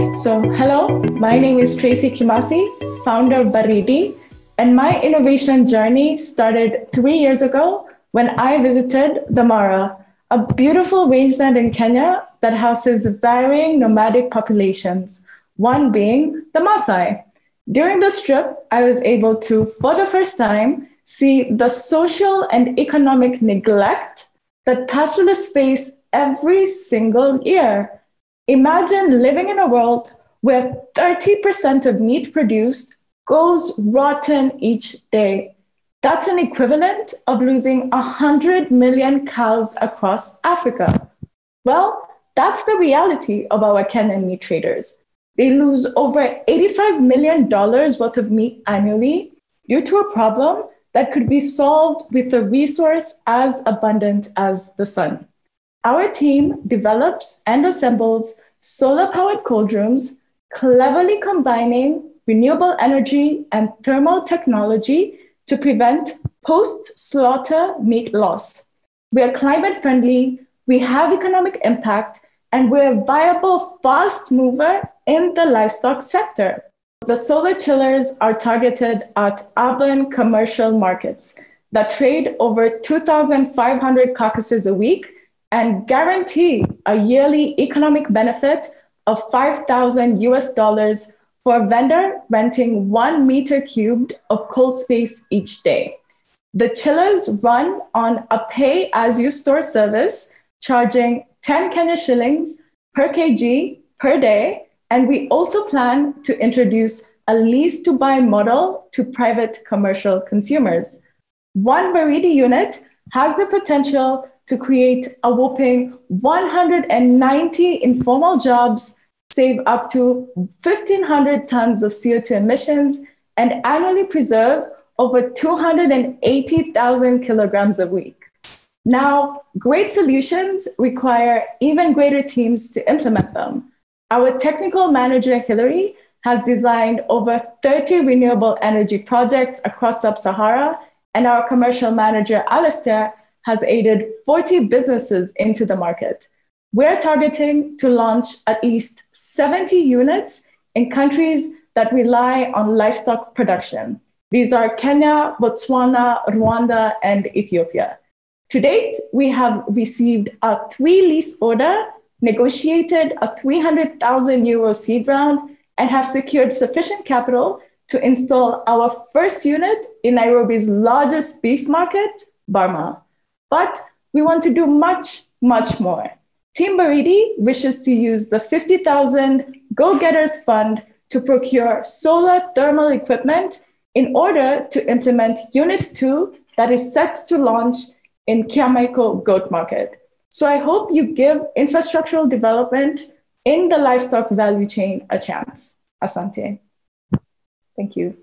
So hello, my name is Tracy Kimathi, founder of Baridi, and my innovation journey started three years ago when I visited the Mara, a beautiful rangeland in Kenya that houses varying nomadic populations, one being the Maasai. During this trip, I was able to, for the first time, see the social and economic neglect that pastoralists face every single year. Imagine living in a world where 30% of meat produced goes rotten each day. That's an equivalent of losing 100 million cows across Africa. Well, that's the reality of our Kenyan meat traders. They lose over $85 million worth of meat annually due to a problem that could be solved with a resource as abundant as the sun. Our team develops and assembles solar powered cold rooms, cleverly combining renewable energy and thermal technology to prevent post slaughter meat loss. We are climate friendly, we have economic impact, and we're a viable fast mover in the livestock sector. The solar chillers are targeted at urban commercial markets that trade over 2,500 carcasses a week and guarantee a yearly economic benefit of 5,000 US dollars for a vendor renting one meter cubed of cold space each day. The chillers run on a pay as you store service, charging 10 Kenya shillings per kg per day. And we also plan to introduce a lease to buy model to private commercial consumers. One Baridi unit has the potential to create a whopping 190 informal jobs, save up to 1,500 tons of CO2 emissions, and annually preserve over 280,000 kilograms a week. Now, great solutions require even greater teams to implement them. Our technical manager, Hillary, has designed over 30 renewable energy projects across sub Sahara, and our commercial manager, Alistair, has aided 40 businesses into the market. We're targeting to launch at least 70 units in countries that rely on livestock production. These are Kenya, Botswana, Rwanda, and Ethiopia. To date, we have received a three lease order, negotiated a 300,000 euro seed round, and have secured sufficient capital to install our first unit in Nairobi's largest beef market, Burma. But we want to do much, much more. Team Baridi wishes to use the 50,000 GoGettaz Fund to procure solar thermal equipment in order to implement Unit 2 that is set to launch in Kiamaiko Goat Market. So I hope you give infrastructural development in the livestock value chain a chance. Asante. Thank you.